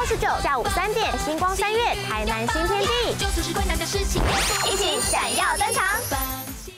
二十九下午三点星光三月台南新天地。